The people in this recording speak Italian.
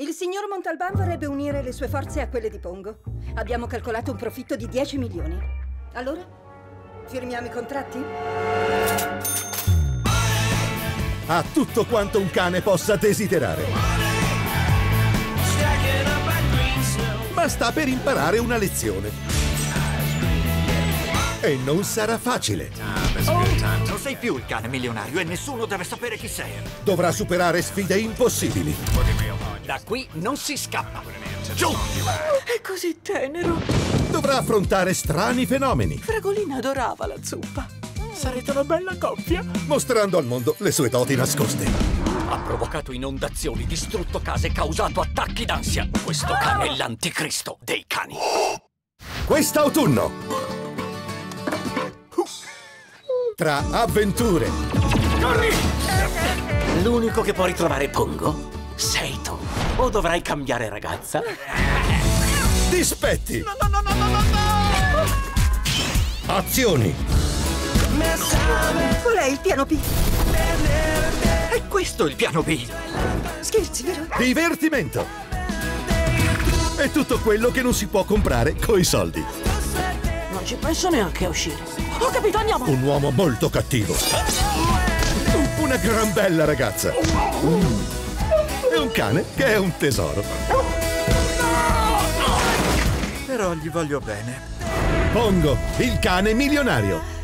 Il signor Montalban vorrebbe unire le sue forze a quelle di Pongo. Abbiamo calcolato un profitto di 10 milioni. Allora? Firmiamo i contratti? Ha tutto quanto un cane possa desiderare. Ma sta per imparare una lezione. E non sarà facile. Non sei più il cane milionario e nessuno deve sapere chi sei. Dovrà superare sfide impossibili. Da qui non si scappa. Giù! È così tenero. Dovrà affrontare strani fenomeni, Fragolina adorava la zuppa. Sarete una bella coppia. mostrando al mondo le sue doti nascoste. Ha provocato inondazioni, distrutto case, causato attacchi d'ansia. Questo cane è l'anticristo dei cani. Quest'autunno. Tra avventure, L'unico che può ritrovare Pongo sei tu. O dovrai cambiare ragazza? dispetti. Azioni, Qual è il piano B? È questo il piano B. Scherzi, vero? divertimento. E tutto quello che non si può comprare coi soldi. Non ci penso neanche a uscire. Ho capito, andiamo. Un uomo molto cattivo. Una gran bella ragazza. E un cane che è un tesoro. Però gli voglio bene. Pongo, il cane milionario.